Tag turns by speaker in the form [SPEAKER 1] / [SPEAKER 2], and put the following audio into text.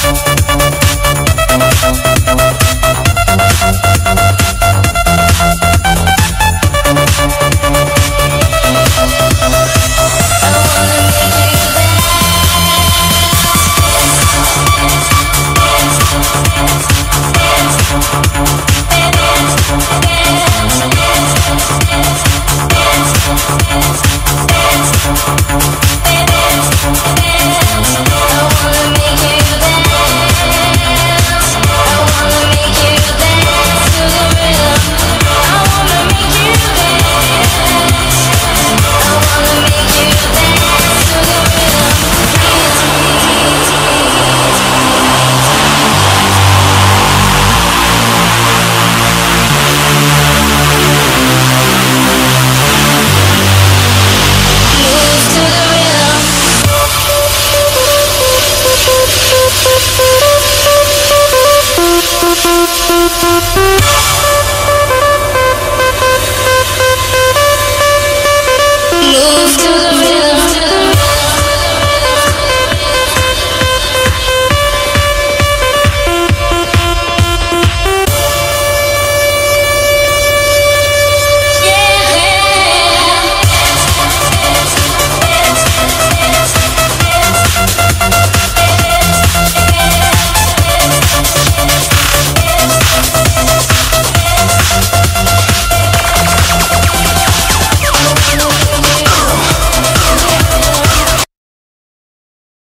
[SPEAKER 1] Thank
[SPEAKER 2] Thank you.